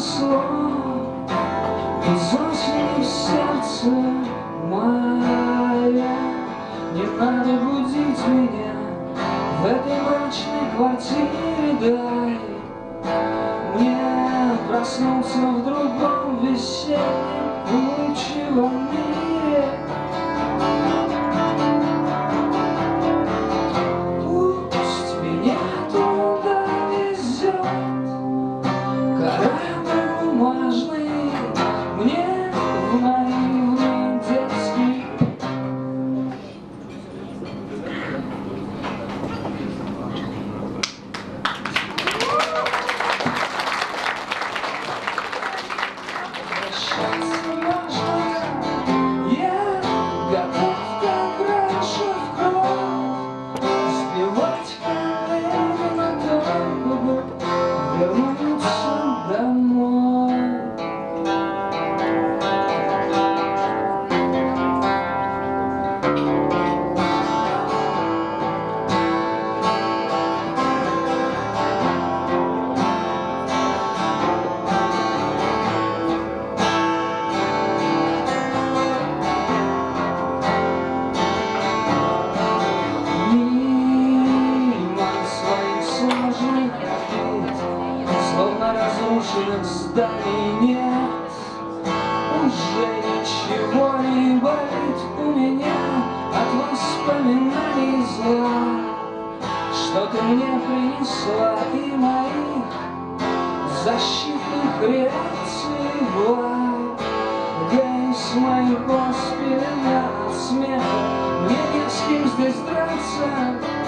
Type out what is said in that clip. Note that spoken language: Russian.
слов Засни в сердце мое. Не надо будить меня В этой мрачной квартире дай Мне проснуться в другом весеннем болит у меня От воспоминаний зла Что ты мне принесла и моих Защитных реакций власть Весь мой госпелена от смеха Мне не с кем здесь драться